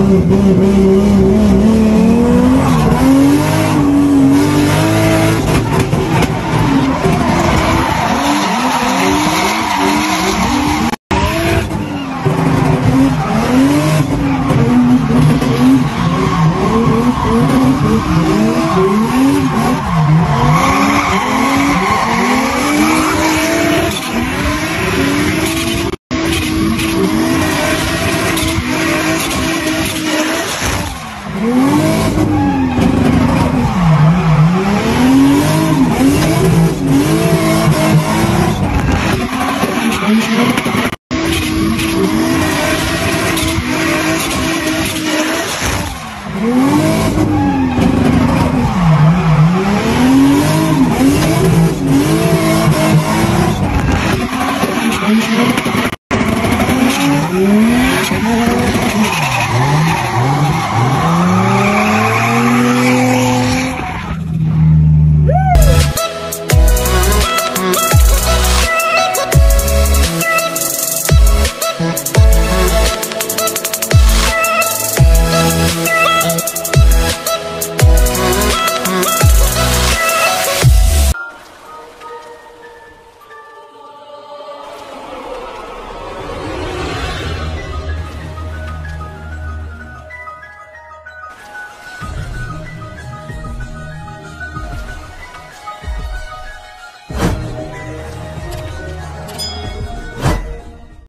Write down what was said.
Are 嗯。小